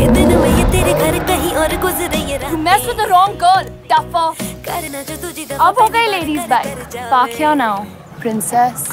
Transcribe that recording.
ये दिन में ये तेरे घर कहीं और गुजरे ये रात mess with the wrong करना जो तुझे अब हो गई लेडीज़ बाइक पाखिया नाउ प्रिंसेस